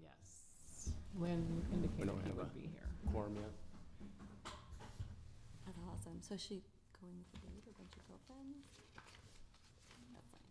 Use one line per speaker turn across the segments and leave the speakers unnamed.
Yes. Lynn indicated
don't
he
have a-
would be here.
Quorum yet?
That's awesome. So is she going with a date or a bunch of girlfriends? That's nice.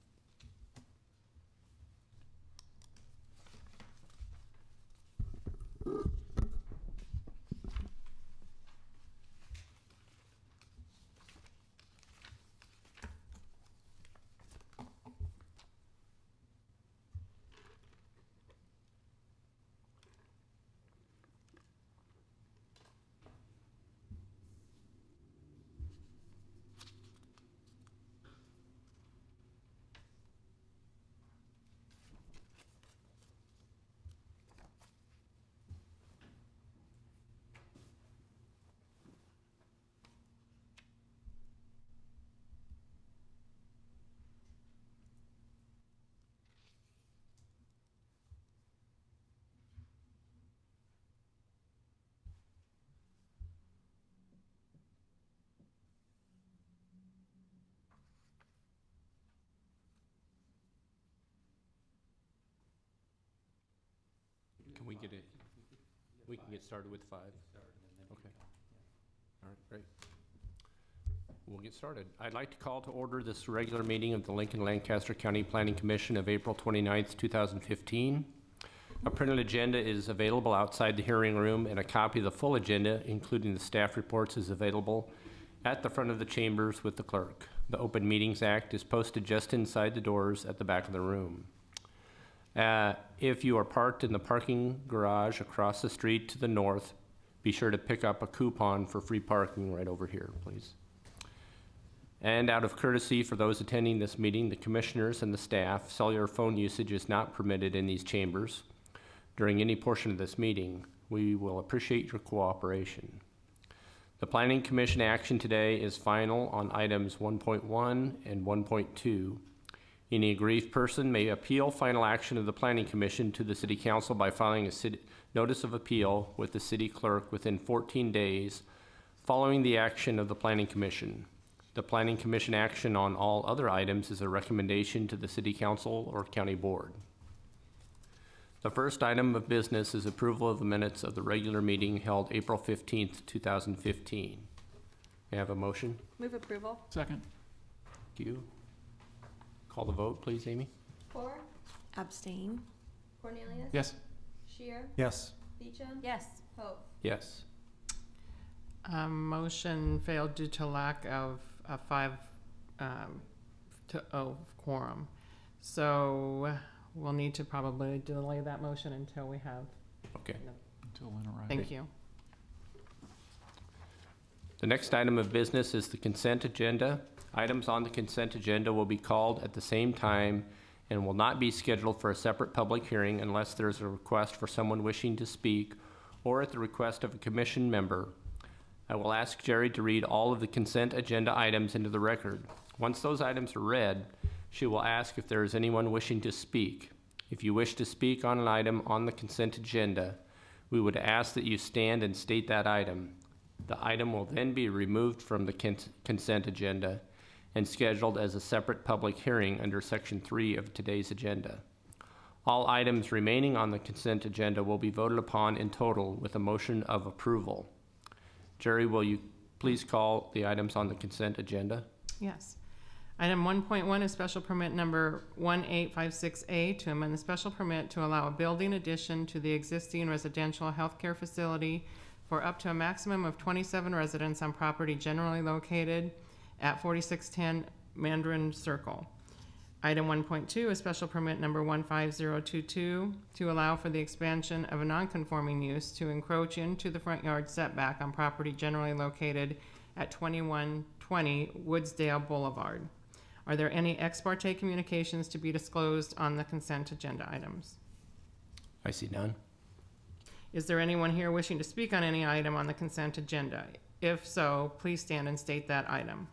Can we get it, we can get started with five? Okay. All right, great. We'll get started. I'd like to call to order this regular meeting of the Lincoln Lancaster County Planning Commission of April 29th, 2015. A printed agenda is available outside the hearing room, and a copy of the full agenda, including the staff reports, is available at the front of the chambers with the clerk. The Open Meetings Act is posted just inside the doors at the back of the room. Uh, If you are parked in the parking garage across the street to the north, be sure to pick up a coupon for free parking right over here, please. And out of courtesy for those attending this meeting, the commissioners and the staff, cellular phone usage is not permitted in these chambers during any portion of this meeting. We will appreciate your cooperation. The Planning Commission action today is final on items 1.1 and 1.2. Any aggrieved person may appeal final action of the Planning Commission to the City Council by filing a city, notice of appeal with the city clerk within 14 days following the action of the Planning Commission. The Planning Commission action on all other items is a recommendation to the City Council or County Board. The first item of business is approval of the minutes of the regular meeting held April 15th, 2015. May I have a motion?
Move approval.
Second.
Thank you. Call the vote, please, Amy.
Corr,
Abstain.
Cornelius.
Yes.
Scheer,
Yes.
Beecham.
Yes.
Hove.
Yes.
Um, motion failed due to lack of a five, um, to, oh, quorum. So we'll need to probably delay that motion until we have,
Okay.
Until Lynn arrives.
thank you.
The next item of business is the consent agenda. Items on the consent agenda will be called at the same time and will not be scheduled for a separate public hearing unless there is a request for someone wishing to speak or at the request of a commission member. I will ask Jerry to read all of the consent agenda items into the record. Once those items are read, she will ask if there is anyone wishing to speak. If you wish to speak on an item on the consent agenda, we would ask that you stand and state that item. The item will then be removed from the consent agenda and scheduled as a separate public hearing under Section 3 of today's agenda. All items remaining on the consent agenda will be voted upon in total with a motion of approval. Jerry, will you please call the items on the consent agenda?
Yes. Item one point one is special permit number one eight five six A to amend the special permit to allow a building addition to the existing residential healthcare facility for up to a maximum of twenty-seven residents on property generally located at forty-six ten Mandarin Circle. Item one point two is special permit number one five zero two two to allow for the expansion of a non-conforming use to encroach into the front yard setback on property generally located at twenty-one twenty Woodsdale Boulevard. Are there any ex parte communications to be disclosed on the consent agenda items?
I see none.
Is there anyone here wishing to speak on any item on the consent agenda? If so, please stand and state that item.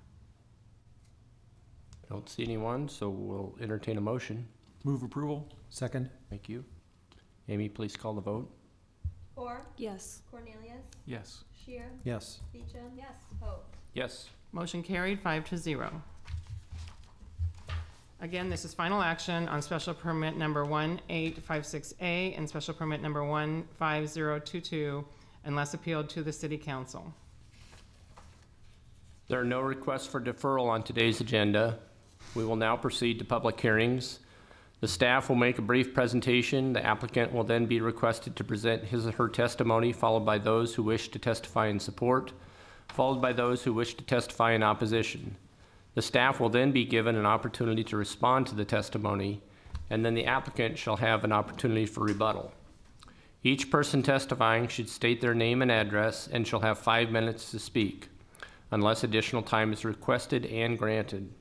I don't see anyone, so we'll entertain a motion.
Move approval? Second?
Thank you. Amy, please call the vote.
Corr,
Yes.
Cornelius.
Yes.
Scheer,
Yes.
Beecham. Yes. Hove.
Yes.
Motion carried, five to zero. Again, this is final action on special permit number 1856A and special permit number 15022 unless appealed to the city council.
There are no requests for deferral on today's agenda. We will now proceed to public hearings. The staff will make a brief presentation. The applicant will then be requested to present his or her testimony, followed by those who wish to testify in support, followed by those who wish to testify in opposition. The staff will then be given an opportunity to respond to the testimony, and then the applicant shall have an opportunity for rebuttal. Each person testifying should state their name and address and shall have five minutes to speak, unless additional time is requested and granted.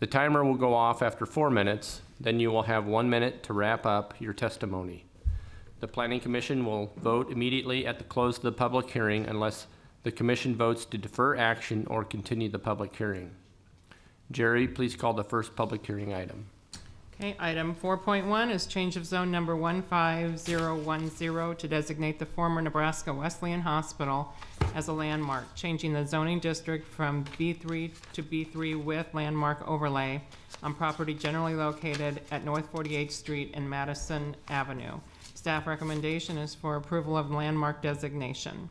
The timer will go off after four minutes, then you will have one minute to wrap up your testimony. The Planning Commission will vote immediately at the close of the public hearing unless the commission votes to defer action or continue the public hearing. Jerry, please call the first public hearing item.
Okay, item four point one is change of zone number one five zero one zero to designate the former Nebraska Wesleyan Hospital as a landmark, changing the zoning district from B three to B three with landmark overlay on property generally located at North Forty-Eighth Street and Madison Avenue. Staff recommendation is for approval of landmark designation.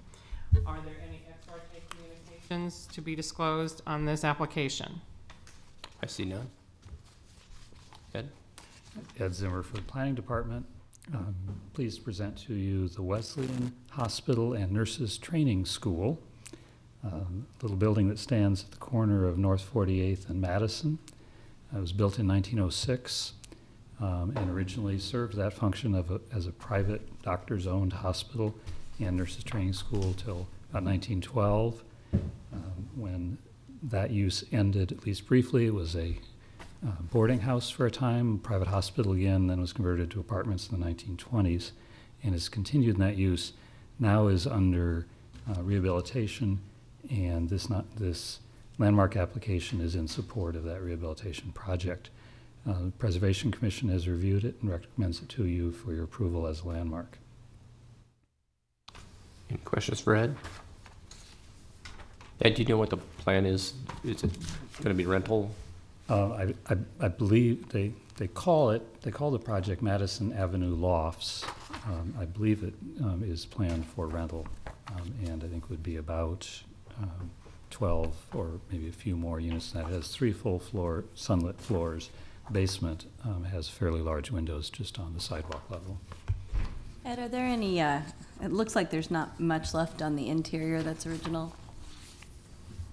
Are there any ex parte communications to be disclosed on this application?
I see none. Ed?
Ed Zimmer for the Planning Department. Um, Pleased to present to you the Wesleyan Hospital and Nurses Training School, um, little building that stands at the corner of North 48th and Madison. It was built in 1906 um, and originally served that function of a, as a private doctor's-owned hospital and nurses training school till about 1912, um, when that use ended, at least briefly. It was a uh, boarding house for a time, private hospital again, then was converted to apartments in the 1920s, and has continued in that use. Now is under uh, rehabilitation, and this not this landmark application is in support of that rehabilitation project. Uh, the Preservation Commission has reviewed it and recommends it to you for your approval as a landmark.
Any questions for Ed? Ed, do you know what the plan is? Is it going to be rental?
Uh, I, I, I believe they, they call it, they call the project Madison Avenue Lofts. Um, I believe it, um, is planned for rental, um, and I think would be about, um, twelve or maybe a few more units that. It has three full floor, sunlit floors. Basement, um, has fairly large windows just on the sidewalk level.
Ed, are there any, uh, it looks like there's not much left on the interior that's original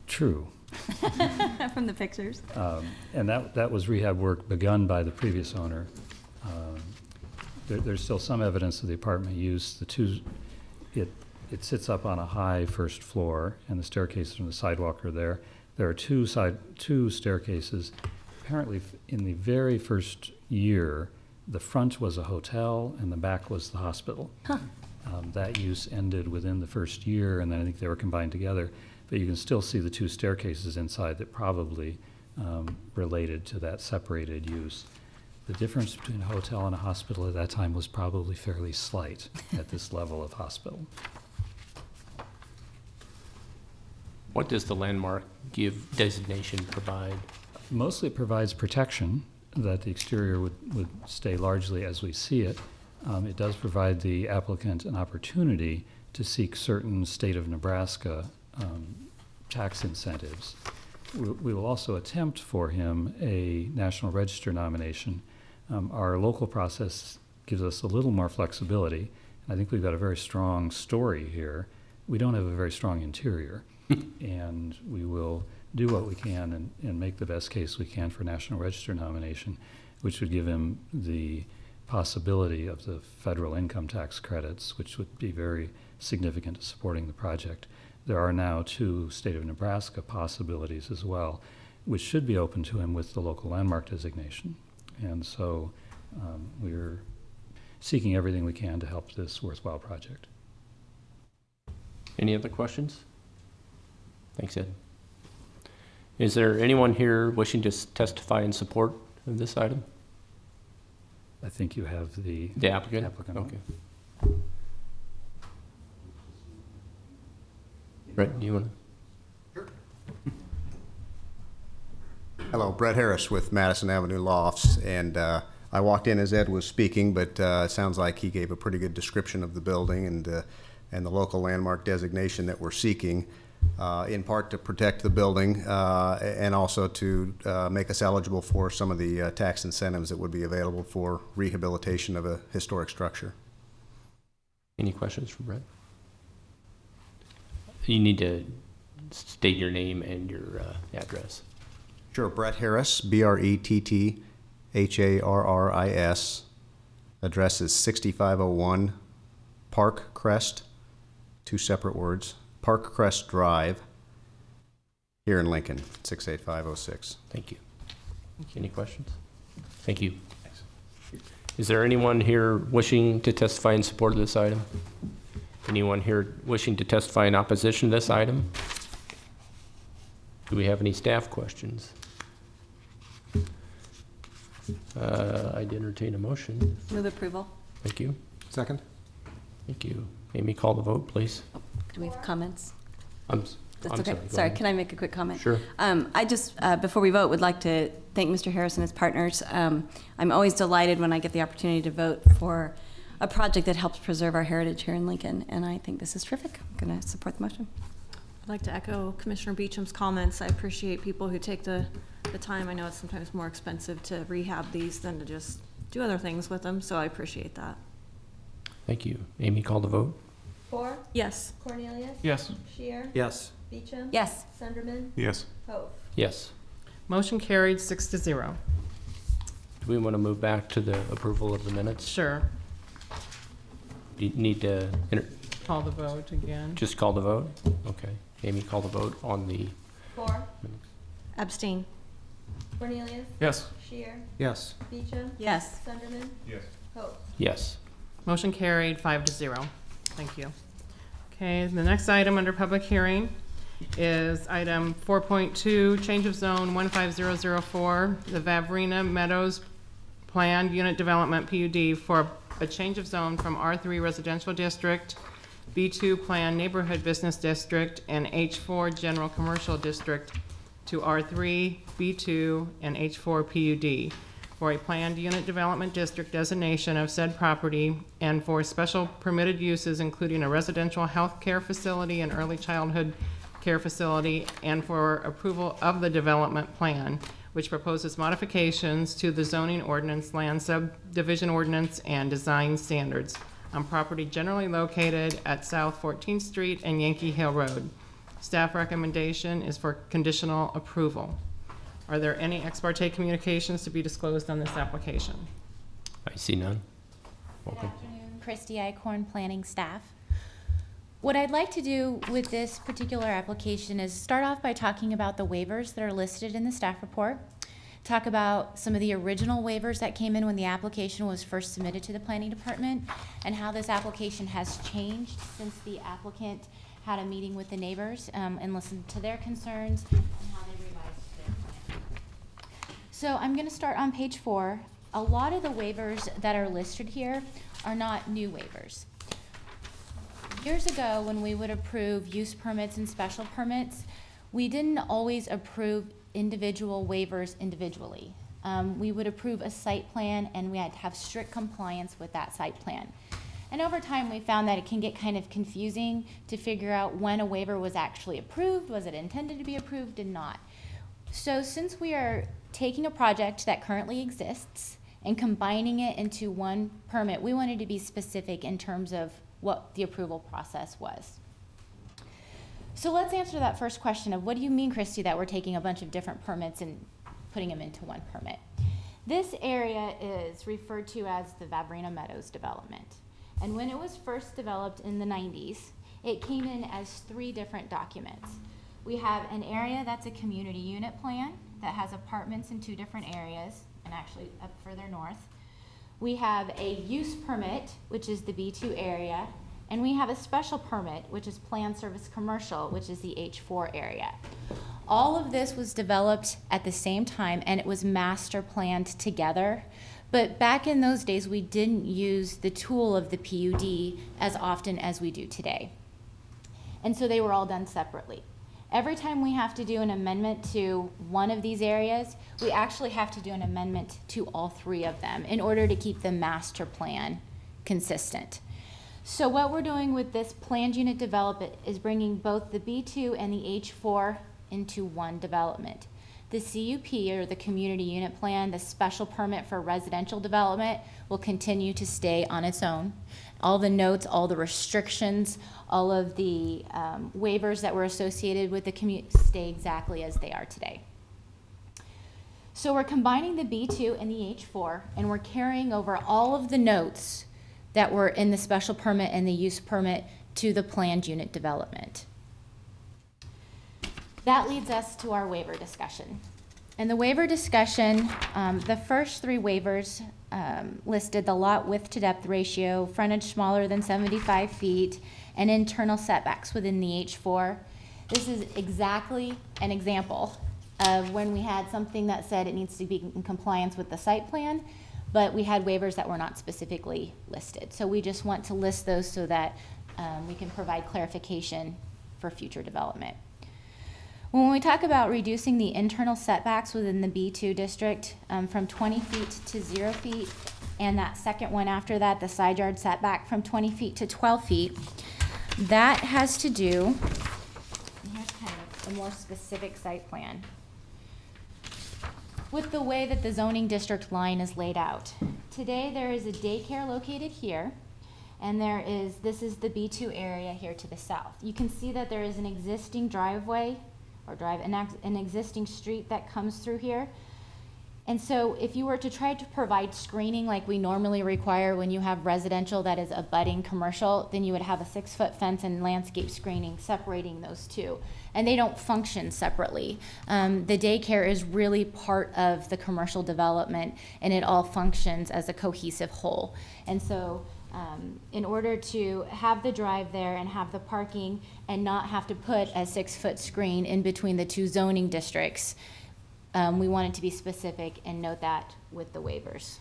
True.
from the pictures.
Um, And that, that was rehab work begun by the previous owner. Um, There, there's still some evidence of the apartment use. The two, it, it sits up on a high first floor, and the staircases from the sidewalk are there. There are two side, two staircases. Apparently, f- in the very first year, the front was a hotel and the back was the hospital. Um, That use ended within the first year, and then I think they were combined together. But you can still see the two staircases inside that probably um, related to that separated use. The difference between a hotel and a hospital at that time was probably fairly slight at this level of hospital.
What does the landmark give designation provide?
Mostly it provides protection, that the exterior would, would stay largely as we see it. Um, It does provide the applicant an opportunity to seek certain state of Nebraska um, tax incentives. We we will also attempt for him a National Register nomination. Um, Our local process gives us a little more flexibility. I think we've got a very strong story here. We don't have a very strong interior. And we will do what we can and, and make the best case we can for National Register nomination, which would give him the possibility of the federal income tax credits, which would be very significant to supporting the project. There are now two state of Nebraska possibilities as well, which should be open to him with the local landmark designation. And so um, we're seeking everything we can to help this worthwhile project.
Any other questions? Thanks, Ed. Is there anyone here wishing to testify in support of this item?
I think you have the,
The applicant?
Applicant.
Okay. Brett, do you want to?
Hello, Brett Harris with Madison Avenue Lofts, and uh, I walked in as Ed was speaking, but uh, it sounds like he gave a pretty good description of the building and, uh, and the local landmark designation that we're seeking, uh, in part to protect the building uh, and also to uh, make us eligible for some of the uh, tax incentives that would be available for rehabilitation of a historic structure.
Any questions for Brett? You need to state your name and your uh, address.
Sure, Brett Harris, B R E T T H A R R I S. Address is 6501 Park Crest, two separate words, Park Crest Drive, here in Lincoln, 68506.
Thank you. Thank you. Any questions? Thank you. Is there anyone here wishing to testify in support of this item? Anyone here wishing to testify in opposition to this item? Do we have any staff questions? Uh, I'd entertain a motion.
Move approval.
Thank you.
Second?
Thank you. Amy, call the vote, please.
Do we have comments?
I'm,
That's
I'm
okay.
sorry.
Sorry, can I make a quick comment?
Sure.
Um, I just, uh, before we vote, would like to thank Mr. Harris and his partners. Um, I'm always delighted when I get the opportunity to vote for a project that helps preserve our heritage here in Lincoln, and I think this is terrific. I'm going to support the motion.
I'd like to echo Commissioner Beecham's comments. I appreciate people who take the, the time. I know it's sometimes more expensive to rehab these than to just do other things with them, so I appreciate that.
Thank you. Amy, call the vote.
Four?
Yes.
Cornelius.
Yes.
Scheer.
Yes.
Beecham.
Yes.
Sunderman.
Yes.
Hove?
Yes.
Motion carried, six to zero.
Do we want to move back to the approval of the minutes?
Sure.
Do you need to enter-
Call the vote again.
just call the vote? Okay. Amy, call the vote on the,
Corr,
Abstain.
Cornelius.
Yes.
Scheer.
Yes.
Beecham.
Yes.
Sunderman.
Yes.
Hove.
yes.
Motion carried, five to zero. Thank you. Okay, the next item under public hearing is item four point two, change of zone one five zero zero four, the Vavrina Meadows Planned Unit Development PUD for a change of zone from R three Residential District, B two Planned Neighborhood Business District, and H four General Commercial District to R three, B two, and H four PUD for a planned unit development district designation of said property and for special permitted uses including a residential health care facility and early childhood care facility and for approval of the development plan, which proposes modifications to the zoning ordinance, land subdivision ordinance, and design standards on property generally located at South 14th Street and Yankee Hill Road. Staff recommendation is for conditional approval. Are there any ex parte communications to be disclosed on this application?
I see none.
Good
Welcome.
afternoon, Christy Eichorn, planning staff. What I'd like to do with this particular application is start off by talking about the waivers that are listed in the staff report, talk about some of the original waivers that came in when the application was first submitted to the planning department, and how this application has changed since the applicant had a meeting with the neighbors um, and listened to their concerns, and how they revised their plan. So I'm going to start on page four. A lot of the waivers that are listed here are not new waivers. Years ago, when we would approve use permits and special permits, we didn't always approve individual waivers individually. Um, we would approve a site plan and we had to have strict compliance with that site plan. And over time, we found that it can get kind of confusing to figure out when a waiver was actually approved, was it intended to be approved and not. So since we are taking a project that currently exists and combining it into one permit, we wanted to be specific in terms of what the approval process was. So let's answer that first question of what do you mean, Christy, that we're taking a bunch of different permits and putting them into one permit? This area is referred to as the Vavrina Meadows development. And when it was first developed in the 90s, it came in as three different documents. We have an area that's a community unit plan that has apartments in two different areas, and actually up further north. We have a use permit, which is the B2 area, and we have a special permit, which is planned service commercial, which is the H4 area. All of this was developed at the same time and it was master planned together. But back in those days, we didn't use the tool of the PUD as often as we do today. And so they were all done separately. Every time we have to do an amendment to one of these areas, we actually have to do an amendment to all three of them in order to keep the master plan consistent. So what we're doing with this planned unit development is bringing both the B2 and the H4 into one development. The CUP, or the Community Unit Plan, the special permit for residential development, will continue to stay on its own. All the notes, all the restrictions, all of the um, waivers that were associated with the commute stay exactly as they are today. So we're combining the B2 and the H4, and we're carrying over all of the notes that were in the special permit and the use permit to the planned unit development. That leads us to our waiver discussion. In the waiver discussion, um, the first three waivers um, listed the lot width to depth ratio, frontage smaller than 75 feet, and internal setbacks within the H4. This is exactly an example of when we had something that said it needs to be in compliance with the site plan, but we had waivers that were not specifically listed. So we just want to list those so that um, we can provide clarification for future development. When we talk about reducing the internal setbacks within the B2 district um, from 20 feet to zero feet, and that second one after that, the side yard setback from 20 feet to 12 feet, that has to do, here's kind of a more specific site plan, with the way that the zoning district line is laid out. Today, there is a daycare located here, and there is, this is the B2 area here to the south. You can see that there is an existing driveway or drive, an, ex- an existing street that comes through here. And so if you were to try to provide screening like we normally require when you have residential that is abutting commercial, then you would have a six-foot fence and landscape screening separating those two. And they don't function separately. Um, the daycare is really part of the commercial development and it all functions as a cohesive whole. And so um, in order to have the drive there and have the parking and not have to put a six-foot screen in between the two zoning districts, um, we wanted to be specific and note that with the waivers.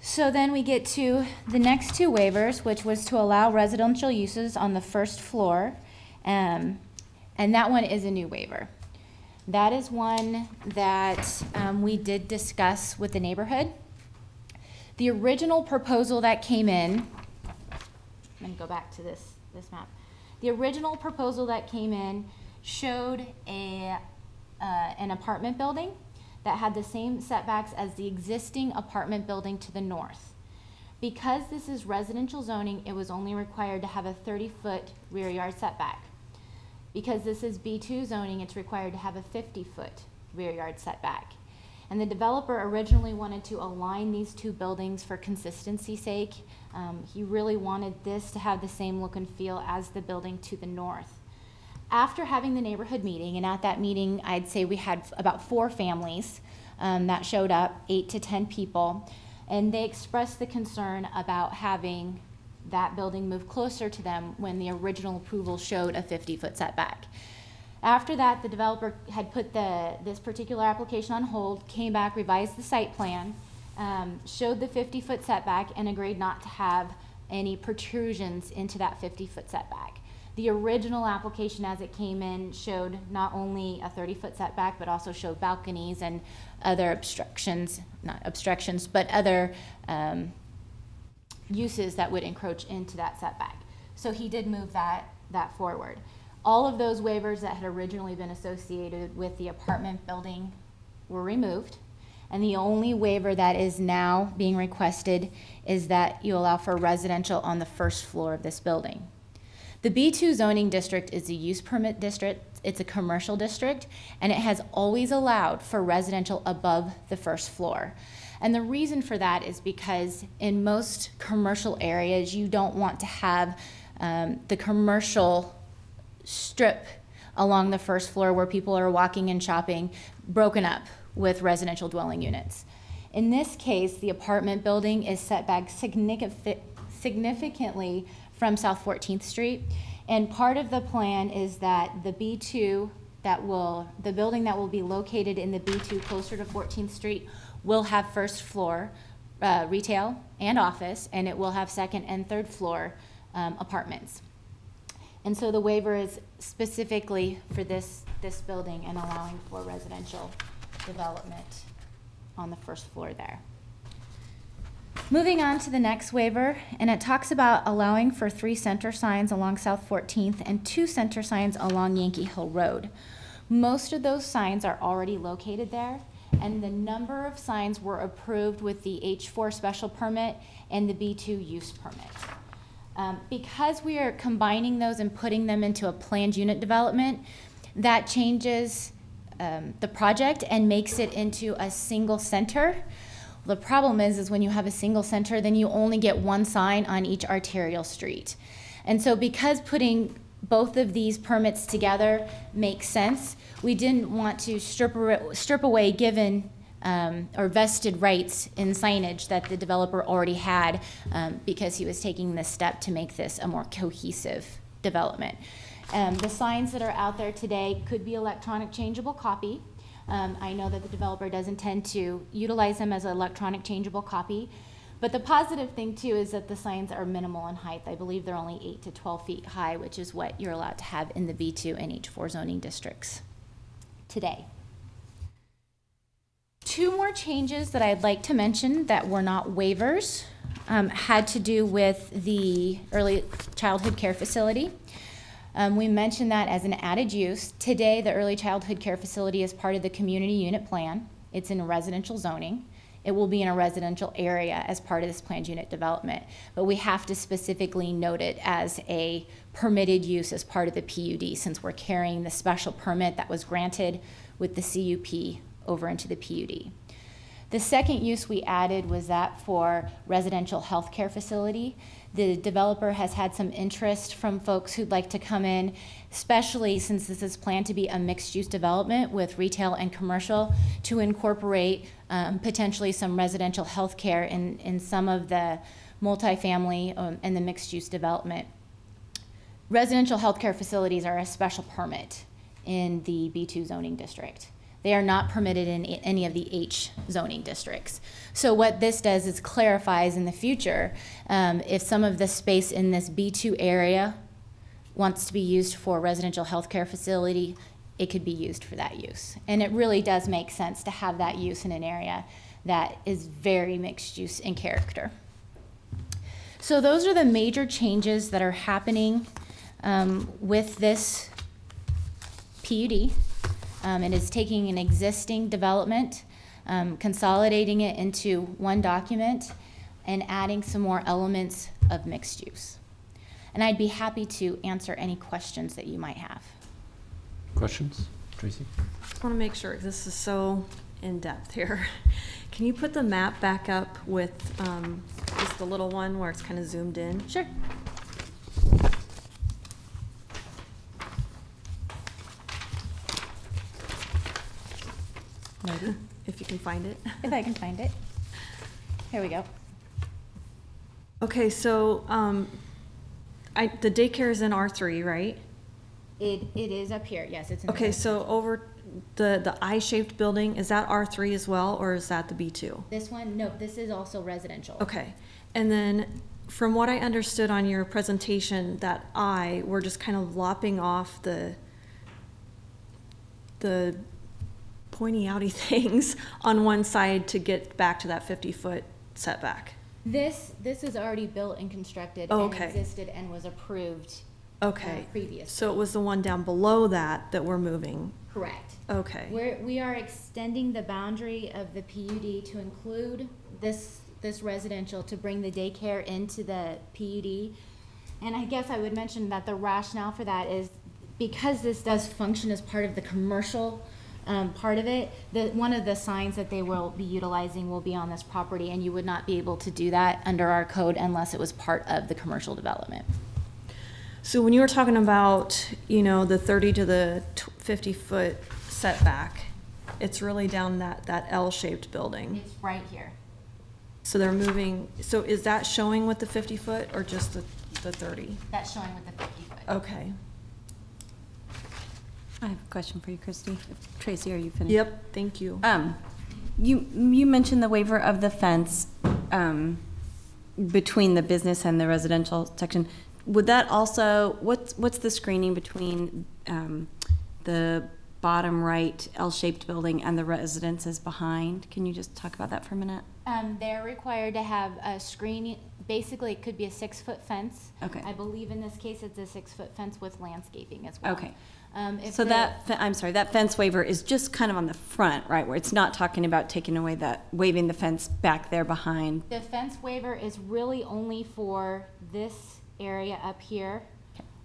So then we get to the next two waivers, which was to allow residential uses on the first floor. Um, and that one is a new waiver. That is one that um, we did discuss with the neighborhood. The original proposal that came in, let me go back to this, this map. The original proposal that came in showed a, uh, an apartment building that had the same setbacks as the existing apartment building to the north. Because this is residential zoning, it was only required to have a 30-foot rear yard setback. Because this is B2 zoning, it's required to have a 50-foot rear yard setback. And the developer originally wanted to align these two buildings for consistency sake. Um, he really wanted this to have the same look and feel as the building to the north after having the neighborhood meeting, and at that meeting, I'd say we had about four families um, that showed up, eight to 10 people, and they expressed the concern about having that building move closer to them when the original approval showed a 50 foot setback. After that, the developer had put the, this particular application on hold, came back, revised the site plan, um, showed the 50 foot setback, and agreed not to have any protrusions into that 50 foot setback. The original application as it came in showed not only a 30-foot setback, but also showed balconies and other obstructions, not obstructions, but other um, uses that would encroach into that setback. So he did move that, that forward. All of those waivers that had originally been associated with the apartment building were removed. And the only waiver that is now being requested is that you allow for residential on the first floor of this building. The B2 zoning district is a use permit district, it's a commercial district, and it has always allowed for residential above the first floor. And the reason for that is because in most commercial areas, you don't want to have um, the commercial strip along the first floor where people are walking and shopping broken up with residential dwelling units. In this case, the apartment building is set back significantly from South 14th Street. And part of the plan is that the B2 that will, the building that will be located in the B2 closer to 14th Street will have first floor uh, retail and office, and it will have second and third floor um, apartments. And so the waiver is specifically for this, this building and allowing for residential development on the first floor there. Moving on to the next waiver, and it talks about allowing for three center signs along South 14th and two center signs along Yankee Hill Road. Most of those signs are already located there, and the number of signs were approved with the H4 special permit and the B2 use permit. Um, because we are combining those and putting them into a planned unit development, that changes um, the project and makes it into a single center. The problem is, is when you have a single center, then you only get one sign on each arterial street. And so because putting both of these permits together makes sense, we didn't want to strip, strip away given um, or vested rights in signage that the developer already had um, because he was taking this step to make this a more cohesive development. Um, the signs that are out there today could be electronic changeable copy. Um, I know that the developer does intend to utilize them as an electronic changeable copy. But the positive thing too is that the signs are minimal in height. I believe they're only eight to 12 feet high, which is what you're allowed to have in the B2 and H4 zoning districts today. Two more changes that I'd like to mention that were not waivers um, had to do with the early childhood care facility. Um, we mentioned that as an added use. Today, the early childhood care facility is part of the community unit plan. It's in residential zoning. It will be in a residential area as part of this planned unit development. But we have to specifically note it as a permitted use as part of the PUD since we're carrying the special permit that was granted with the CUP over into the PUD. The second use we added was that for residential healthcare facility. The developer has had some interest from folks who'd like to come in, especially since this is planned to be a mixed-use development with retail and commercial, to incorporate um, potentially some residential healthcare in, in some of the multifamily um, and the mixed-use development. Residential healthcare facilities are a special permit in the B2 zoning district. They are not permitted in any of the H zoning districts. So what this does is clarifies in the future, um, if some of the space in this B2 area wants to be used for residential healthcare facility, it could be used for that use. And it really does make sense to have that use in an area that is very mixed use in character. So those are the major changes that are happening um, with this PUD. Um, it is taking an existing development, um, consolidating it into one document, and adding some more elements of mixed use. And I'd be happy to answer any questions that you might have.
Questions? Tracy?
Just want to make sure, this is so in-depth here. Can you put the map back up with um, just the little one where it's kind of zoomed in?
Sure.
Maybe, if you can find it.
If I can find it. Here we go.
Okay, so um, I, the daycare is in R3, right?
It, it is up here, yes, it's in the.
Okay, so over the, the I-shaped building, is that R3 as well, or is that the B2?
This one, no, this is also residential.
Okay, and then from what I understood on your presentation, that I, we're just kind of lopping off the, the pointy outy things on one side to get back to that 50-foot setback.
This, this is already built and constructed
Oh,
and
okay.
existed and was approved
Okay.
uh, previously.
So it was the one down below that that we're moving?
Correct.
Okay.
We're, we are extending the boundary of the PUD to include this, this residential, to bring the daycare into the PUD. And I guess I would mention that the rationale for that is because this does function as part of the commercial, um, part of it, the, one of the signs that they will be utilizing will be on this property, and you would not be able to do that under our code unless it was part of the commercial development.
So when you were talking about, you know, the 30 to the 50-foot setback, it's really down that, that L-shaped building.
It's right here.
So they're moving, so is that showing with the 50-foot or just the, the 30?
That's showing with the fifty foot.
Okay.
I have a question for you, Christy. Tracy, are you finished?
Yep, thank you.
Um, you, you mentioned the waiver of the fence, um, between the business and the residential section. would that also, what's, what's the screening between um, the bottom right L-shaped building and the residences behind? Can you just talk about that for a minute?
Um, they're required to have a screening, basically it could be a six-foot fence.
Okay.
I believe in this case it's a six-foot fence with landscaping as well.
Okay.
Um, if
So that, I'm sorry, that fence waiver is just kind of on the front, right, where it's not talking about taking away that, waving the fence back there behind?
The fence waiver is really only for this area up here,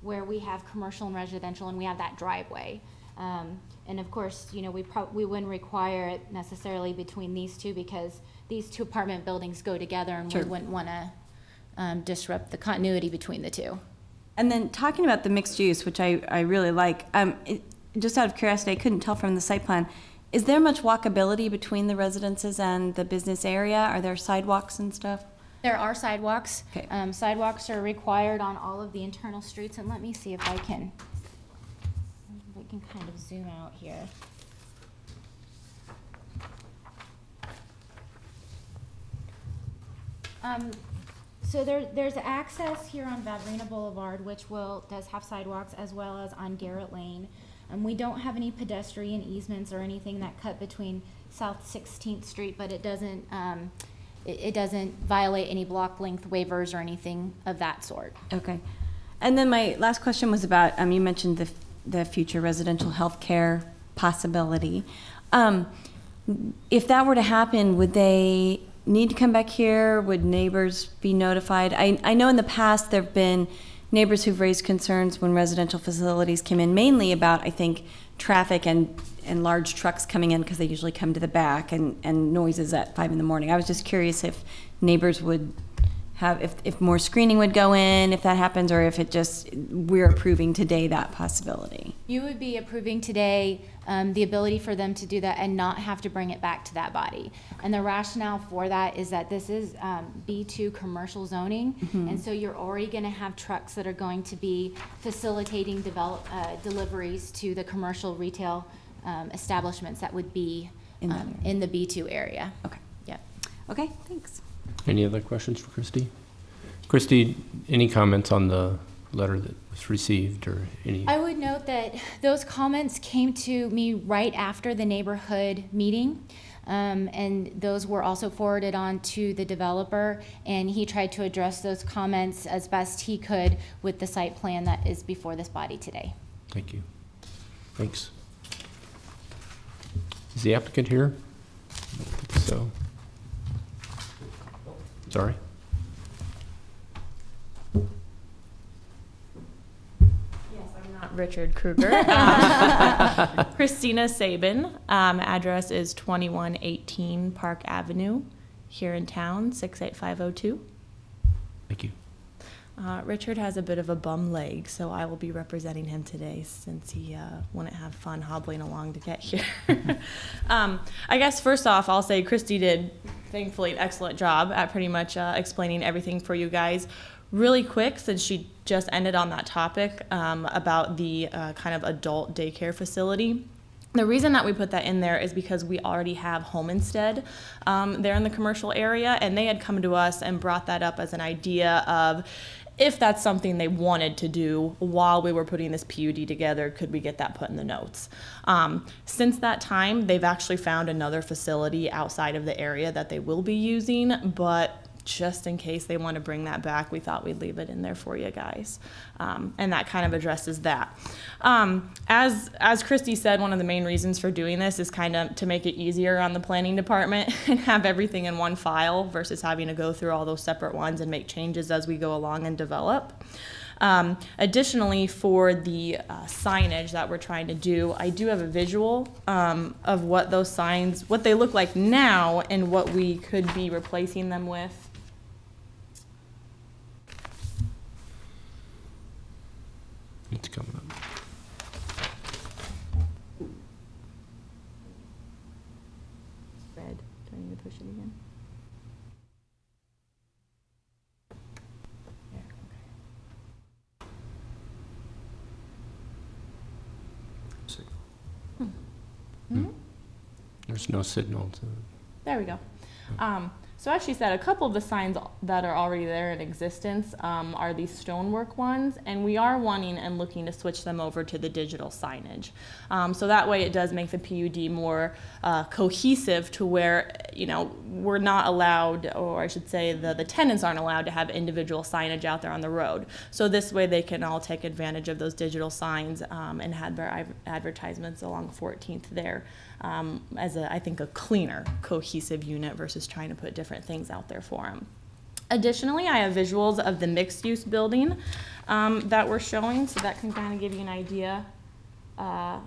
where we have commercial and residential, and we have that driveway. Um, and of course, you know, we we wouldn't require it necessarily between these two, because these two apartment buildings go together, and we wouldn't wanna, um, disrupt the continuity between the two.
And then talking about the mixed use, which I, I really like, um, it, just out of curiosity, I couldn't tell from the site plan, is there much walkability between the residences and the business area? Are there sidewalks and stuff?
There are sidewalks.
Okay.
Um, sidewalks are required on all of the internal streets, and let me see if I can, I can kind of zoom out here. Um, so there, there's access here on Vavrina Boulevard, which will, does have sidewalks, as well as on Garrett Lane. And we don't have any pedestrian easements or anything that cut between South Sixteenth Street, but it doesn't, um, it, it doesn't violate any block length waivers or anything of that sort.
Okay. And then my last question was about, um, you mentioned the, the future residential health care possibility. Um, if that were to happen, would they need to come back here? Would neighbors be notified? I, I know in the past there've been neighbors who've raised concerns when residential facilities came in, mainly about, I think, traffic and, and large trucks coming in because they usually come to the back and, and noises at five in the morning. I was just curious if neighbors would have, if, if more screening would go in, if that happens, or if it just, we're approving today that possibility.
You would be approving today um, the ability for them to do that and not have to bring it back to that body. And the rationale for that is that this is um, B2 commercial zoning, and so you're already going to have trucks that are going to be facilitating develop, uh, deliveries to the commercial retail um, establishments that would be
In
um, in the B2 area.
Okay.
Yep.
Okay, thanks.
Any other questions for Christy? Christy, any comments on the letter that was received or any?
I would note that those comments came to me right after the neighborhood meeting. Um, and those were also forwarded on to the developer, and he tried to address those comments as best he could with the site plan that is before this body today.
Thank you. Thanks. Is the applicant here? So. Sorry.
Yes, I'm not Richard Kruger. Um, Christina Sabin. Um, address is 2118 Park Avenue, here in town, 68502.
Thank you.
Uh, Richard has a bit of a bum leg, so I will be representing him today since he uh, wouldn't have fun hobbling along to get here. um, I guess first off, I'll say Christy did, thankfully, an excellent job at pretty much uh, explaining everything for you guys. Really quick, since she just ended on that topic um, about the uh, kind of adult daycare facility. The reason that we put that in there is because we already have Home Instead um, there in the commercial area, and they had come to us and brought that up as an idea of if that's something they wanted to do while we were putting this PUD together, could we get that put in the notes? Um, since that time, they've actually found another facility outside of the area that they will be using, but just in case they want to bring that back, we thought we'd leave it in there for you guys. Um, and that kind of addresses that. Um, as, as Christy said, one of the main reasons for doing this is kind of to make it easier on the planning department and have everything in one file versus having to go through all those separate ones and make changes as we go along and develop. Um, additionally, for the uh, signage that we're trying to do, I do have a visual um, of what those signs, what they look like now, and what we could be replacing them with.
It's coming up.
Red. Do I need to push it again? There, okay.
Hmm. There's no signal to.
There we go. Um, So as she said, a couple of the signs that are already there in existence um, are these stonework ones, and we are wanting and looking to switch them over to the digital signage. Um, so that way, it does make the PUD more uh, cohesive to where you know we're not allowed, or I should say, the the tenants aren't allowed to have individual signage out there on the road. So this way, they can all take advantage of those digital signs um, and have their adver- advertisements along 14th there um, as a, I think, a cleaner, cohesive unit versus trying to put different things out there for them. Additionally, I have visuals of the mixed-use building um, that we're showing, so that can kind of give you an idea uh,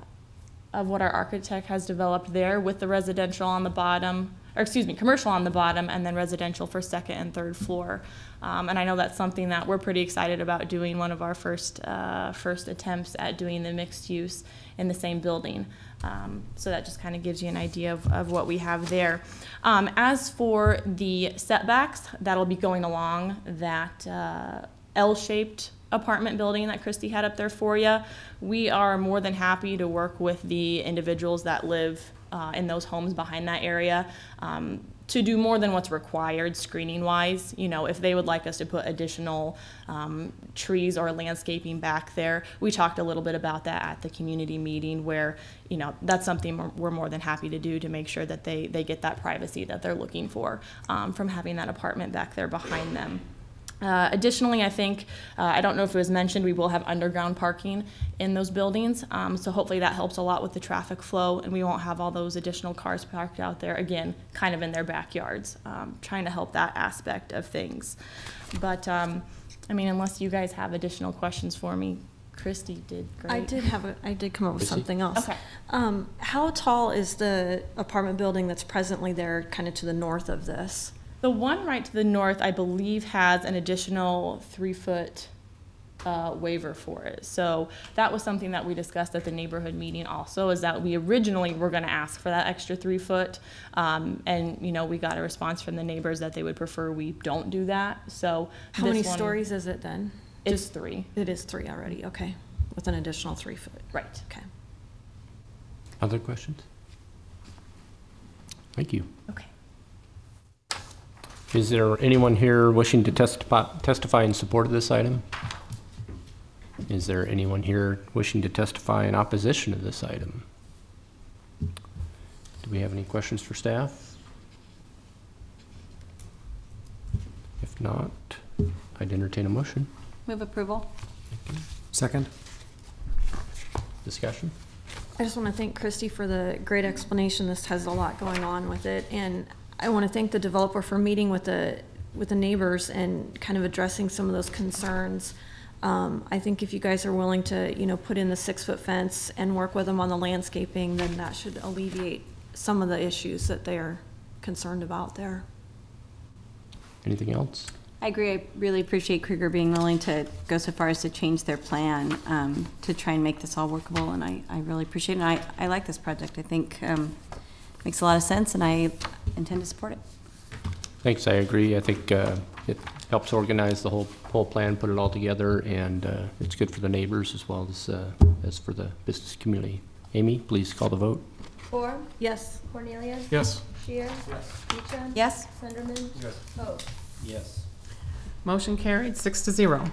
of what our architect has developed there with the residential on the bottom, or excuse me, commercial on the bottom, and then residential for second and third floor. Um, and I know that's something that we're pretty excited about doing. One of our first uh, first attempts at doing the mixed use in the same building. Um, so that just kind of gives you an idea of, of what we have there. Um, as for the setbacks, that'll be going along that uh, L-shaped apartment building that Christy had up there for you. We are more than happy to work with the individuals that live uh, in those homes behind that area. Um, to do more than what's required screening wise. You know, if they would like us to put additional um, trees or landscaping back there, we talked a little bit about that at the community meeting where, you know, that's something we're- more than happy to do to make sure that they, they get that privacy that they're looking for um, from having that apartment back there behind them. Uh, additionally, I think, uh, I don't know if it was mentioned, we will have underground parking in those buildings. Um, so hopefully that helps a lot with the traffic flow and we won't have all those additional cars parked out there, again, kind of in their backyards, um, trying to help that aspect of things. But, um, I mean, unless you guys have additional questions for me, Christy did great.
I did have a, I did come up with something else.
Okay.
Um, how tall is the apartment building that's presently there, kind of to the north of this?
The one right to the north, I believe, has an additional three-foot uh, waiver for it. So that was something that we discussed at the neighborhood meeting also, is that we originally were gonna ask for that extra three foot. Um, and, you know, we got a response from the neighbors that they would prefer we don't do that, so.
How
this
many
one-
stories is it then?
It's three,
It is three already, okay, with an additional three foot,
right.
okay.
Other questions? Thank you.
Okay.
Is there anyone here wishing to testify, testify in support of this item? Is there anyone here wishing to testify in opposition to this item? Do we have any questions for staff? If not, I'd entertain a motion.
Move approval?
Second?
Discussion?
I just want to thank Christy for the great explanation. This has a lot going on with it. And I want to thank the developer for meeting with the, with the neighbors and kind of addressing some of those concerns. Um, I think if you guys are willing to, you know, put in the six-foot fence and work with them on the landscaping, then that should alleviate some of the issues that they're concerned about there.
Anything else?
I agree. I really appreciate Krieger being willing to go so far as to change their plan um, to try and make this all workable, and I, I really appreciate it. And I, I like this project. I think um, it makes a lot of sense, and I intend to support it.
Thanks, I agree. I think uh, it helps organize the whole, whole plan, put it all together, and uh, it's good for the neighbors as well as, uh, as for the business community. Amy, please call the vote.
Four,
Yes.
Cornelius.
Yes.
Scheer. Yes. Beecham.
Yes?
Sunderman.
Yes.
Poe.
Yes.
Motion carried, six to zero.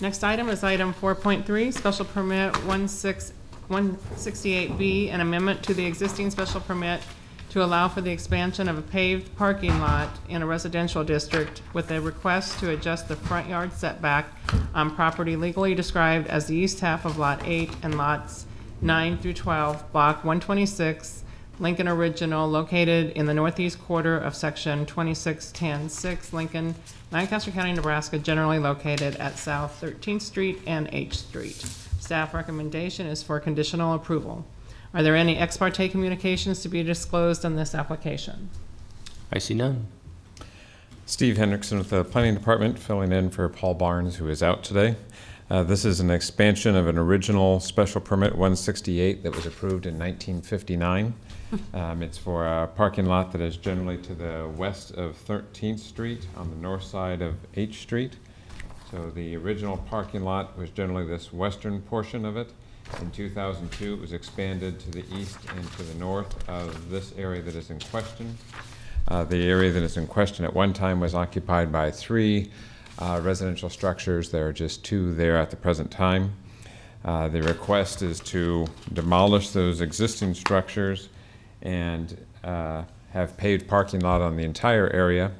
Next item is item four point three, special permit one six, one sixty-eight B, an amendment to the existing special permit to allow for the expansion of a paved parking lot in a residential district with a request to adjust the front yard setback on property legally described as the east half of Lot eight and lots nine through twelve, block one twenty-six, Lincoln Original, located in the northeast quarter of section twenty-six ten six, Lincoln, Lancaster County, Nebraska, generally located at South Thirteenth Street and H Street. Staff recommendation is for conditional approval. Are there any ex parte communications to be disclosed on this application?
I see none.
Steve Hendrickson with the Planning Department, filling in for Paul Barnes, who is out today. Uh, This is an expansion of an original special permit 168 that was approved in 1959. Um, It's for a parking lot that is generally to the west of 13th Street on the north side of H Street. So the original parking lot was generally this western portion of it. In 2002, it was expanded to the east and to the north of this area that is in question. Uh, The area that is in question at one time was occupied by three uh, residential structures. There are just two there at the present time. Uh, The request is to demolish those existing structures and uh, have paved parking lot on the entire area.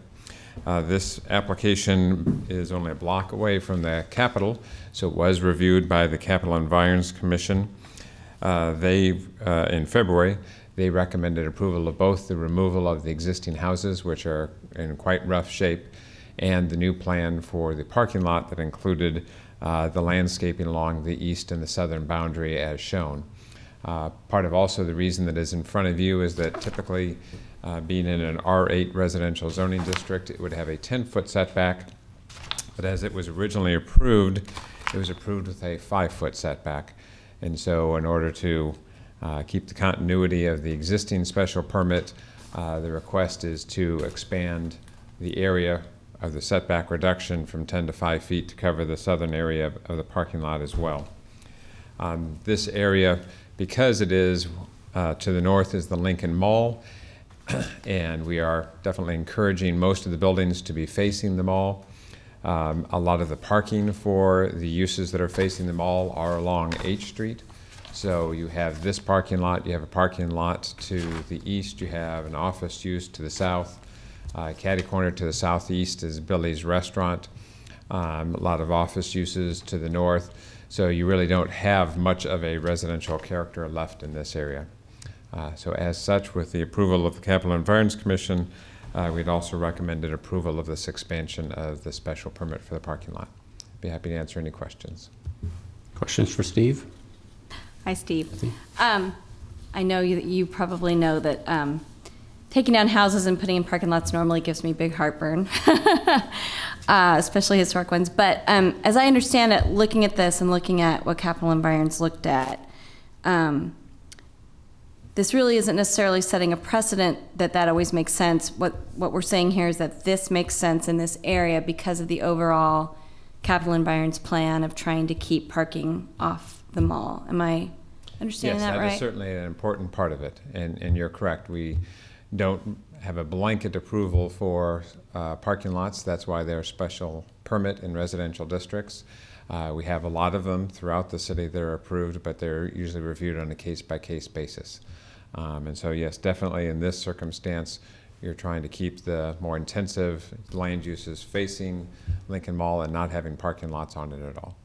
Uh, This application is only a block away from the Capitol, so it was reviewed by the Capitol Environs Commission. Uh, They, uh, in February, they recommended approval of both the removal of the existing houses, which are in quite rough shape, and the new plan for the parking lot that included uh, the landscaping along the east and the southern boundary as shown. Uh, Part of also the reason that is in front of you is that typically, uh, being in an R8 residential zoning district, it would have a 10-foot setback, but as it was originally approved, it was approved with a five-foot setback. And so in order to uh, keep the continuity of the existing special permit, uh, the request is to expand the area of the setback reduction from 10 to 5 feet to cover the southern area of- of the parking lot as well. Um, This area, because it is uh, to the north is the Lincoln Mall, and we are definitely encouraging most of the buildings to be facing the mall. Um, A lot of the parking for the uses that are facing the mall are along H Street. So you have this parking lot, you have a parking lot to the east, you have an office use to the south. Uh, Caddy corner to the southeast is Billy's Restaurant. Um, a lot of office uses to the north. So you really don't have much of a residential character left in this area. Uh, so as such, with the approval of the Capitol Environs Commission, uh, we'd also recommended approval of this expansion of the special permit for the parking lot. Be happy to answer any questions.
Questions for Steve?
Hi, Steve. Um, I know you, you probably know that, um, taking down houses and putting in parking lots normally gives me big heartburn, uh, especially historic ones. But, um, as I understand it, looking at this and looking at what Capitol Environs looked at, um, this really isn't necessarily setting a precedent that that always makes sense. What, what we're saying here is that this makes sense in this area because of the overall Capitol Environs plan of trying to keep parking off the mall. Am I understanding
yes,
that
that
right?
is certainly an important part of it, and, and you're correct. We don't have a blanket approval for uh, parking lots. That's why they're special permit in residential districts. Uh, we have a lot of them throughout the city that are approved, but they're usually reviewed on a case-by-case basis. Um, and so, yes, definitely in this circumstance, you're trying to keep the more intensive land uses facing Lincoln Mall and not having parking lots on it at all.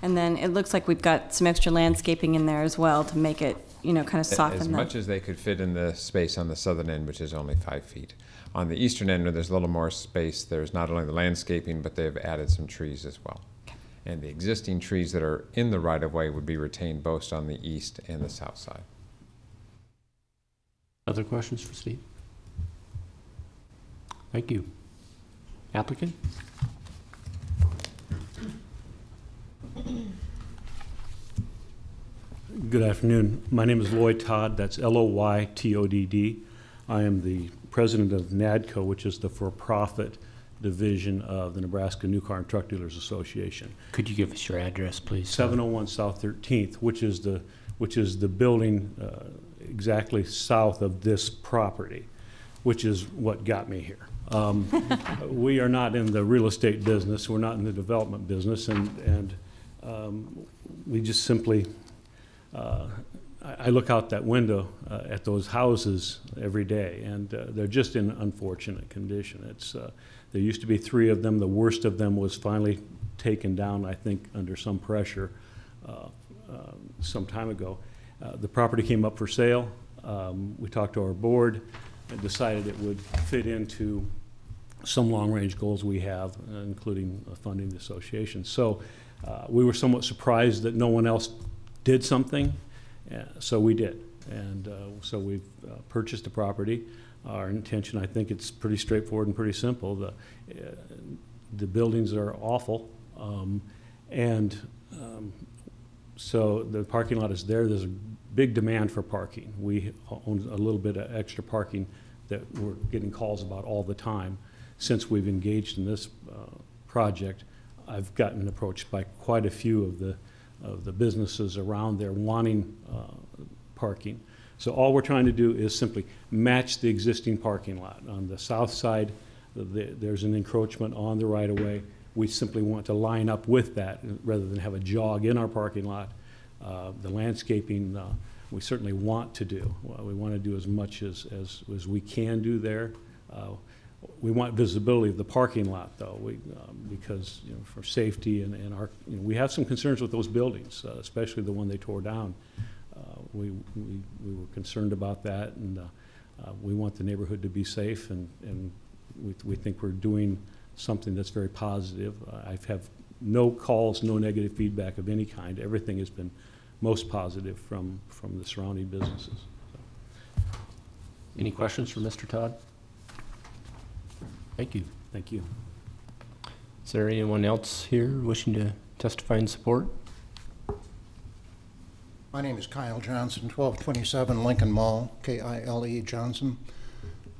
And then it looks like we've got some extra landscaping in there as well to make it, you know, kind of soften.
As
soften
much as they could fit in the space on the southern end, which is only five feet. On the eastern end, where there's a little more space, there's not only the landscaping, but they've added some trees as well. And the existing trees that are in the right-of-way would be retained both on the east and the south side.
Other questions for Steve? Thank you. Applicant?
Good afternoon. My name is Lloyd Todd. That's L-O-Y-T-O-D-D. I am the president of NADCO, which is the for-profit division of the Nebraska New Car and Truck Dealers Association.
Could you give us your address, please?
701 South 13th, which is the, which is the building uh, exactly south of this property, which is what got me here. Um, We are not in the real estate business, we're not in the development business, and, and um, we just simply, uh, I I look out that window uh, at those houses every day, and uh, they're just in unfortunate condition. It's, uh, there used to be three of them. The worst of them was finally taken down, I think, under some pressure uh, uh, some time ago. Uh, The property came up for sale. Um, We talked to our board and decided it would fit into some long-range goals we have, uh, including funding the association. So uh, we were somewhat surprised that no one else did something, uh, so we did. And so we've purchased the property. Our intention, I think it's pretty straightforward and pretty simple. The, uh, the buildings are awful, um, and um, so the parking lot is there. There's a big demand for parking. We own a little bit of extra parking that we're getting calls about all the time. Since we've engaged in this uh, project, I've gotten approached by quite a few of the, of the businesses around there wanting uh, parking. So all we're trying to do is simply match the existing parking lot. On the south side, the- there's an encroachment on the right-of-way. We simply want to line up with that, rather than have a jog in our parking lot. Uh, The landscaping, uh, we certainly want to do. We want to do as much as, as, as we can do there. Uh, We want visibility of the parking lot, though, we, um, because, you know, for safety and, and our, you know, we have some concerns with those buildings, uh, especially the one they tore down. We, we, we were concerned about that, and uh, uh, we want the neighborhood to be safe, and, and we, we think we're doing something that's very positive. Uh, I've have no calls, no negative feedback of any kind. Everything has been most positive from, from the surrounding businesses.
Any questions for Mr. Todd? Thank you.
Thank you.
Is there anyone else here wishing to testify in support?
My name is Kyle Johnson, 1227 Lincoln Mall, K-I-L-E Johnson.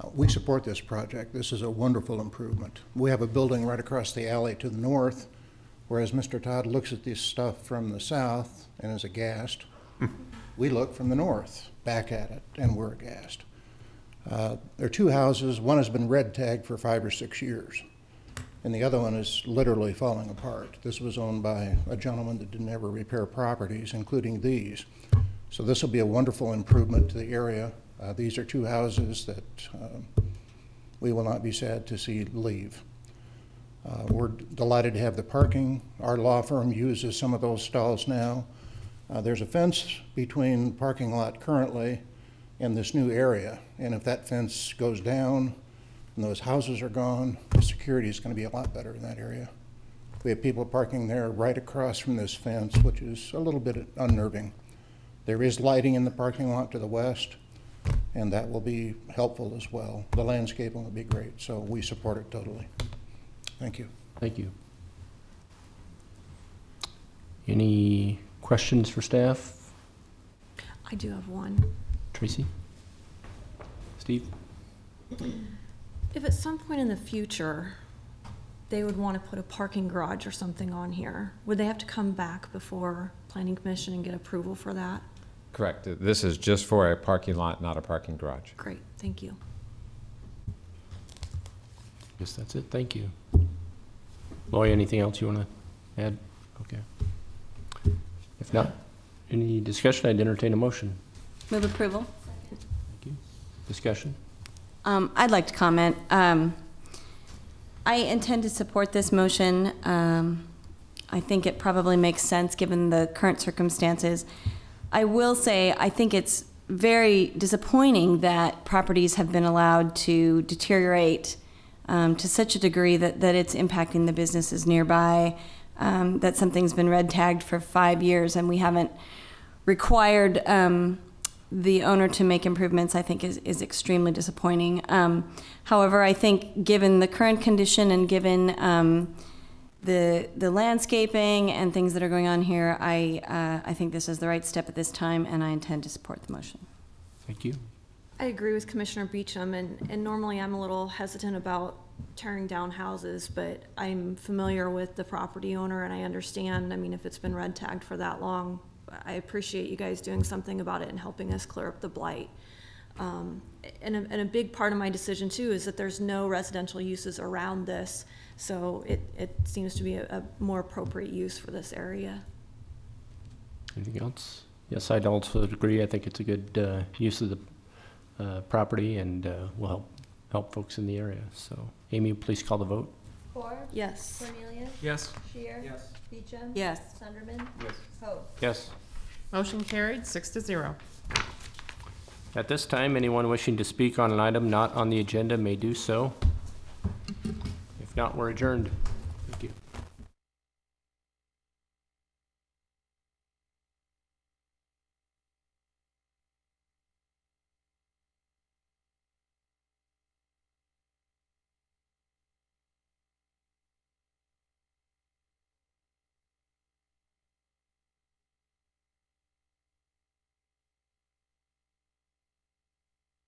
Uh, We support this project. This is a wonderful improvement. We have a building right across the alley to the north, whereas Mr. Todd looks at this stuff from the south and is aghast. We look from the north, back at it, and we're aghast. Uh, There are two houses. One has been red tagged for five or six years, and the other one is literally falling apart. This was owned by a gentleman that didn't ever repair properties, including these. So this will be a wonderful improvement to the area. Uh, These are two houses that um, we will not be sad to see leave. Uh, We're delighted to have the parking. Our law firm uses some of those stalls now. Uh, There's a fence between parking lot currently and this new area, and if that fence goes down and those houses are gone, the security is going to be a lot better in that area. We have people parking there right across from this fence, which is a little bit unnerving. There is lighting in the parking lot to the west, and that will be helpful as well. The landscaping will be great, so we support it totally. Thank you.
Thank you. Any questions for staff?
I do have one.
Tracy? Steve?
If at some point in the future, they would want to put a parking garage or something on here, would they have to come back before planning commission and get approval for that?
Correct. This is just for a parking lot, not a parking garage.
Great, thank you.
Guess that's it. Thank you. Lloyd, anything else you want to add? Okay. If not, any discussion, I'd entertain a motion.
Move approval.
Thank you. Discussion?
Um, I'd like to comment. Um, I intend to support this motion. Um, I think it probably makes sense given the current circumstances. I will say, I think it's very disappointing that properties have been allowed to deteriorate um, to such a degree that, that it's impacting the businesses nearby, um, that something's been red tagged for five years and we haven't required um, the owner to make improvements, I think is, is extremely disappointing. Um, however, I think given the current condition and given um, the, the landscaping and things that are going on here, I, uh, I think this is the right step at this time and I intend to support the motion.
Thank you.
I agree with Commissioner Beecham, and, and normally I'm a little hesitant about tearing down houses, but I'm familiar with the property owner and I understand, I mean, if it's been red tagged for that long, I appreciate you guys doing something about it and helping us clear up the blight. Um, and a, and a big part of my decision too is that there's no residential uses around this, so it, it seems to be a, a more appropriate use for this area.
Anything else? Yes, I'd also agree. I think it's a good uh, use of the uh, property and uh, will help, help folks in the area. So Amy, please call the vote.
Ford?
Yes.
Cornelius?
Yes.
Scheer? Yes. Beecham?
Yes.
Sunderman?
Yes.
Poe?
Yes.
Motion carried, six to zero.
At this time, anyone wishing to speak on an item not on the agenda may do so. If not, we're adjourned.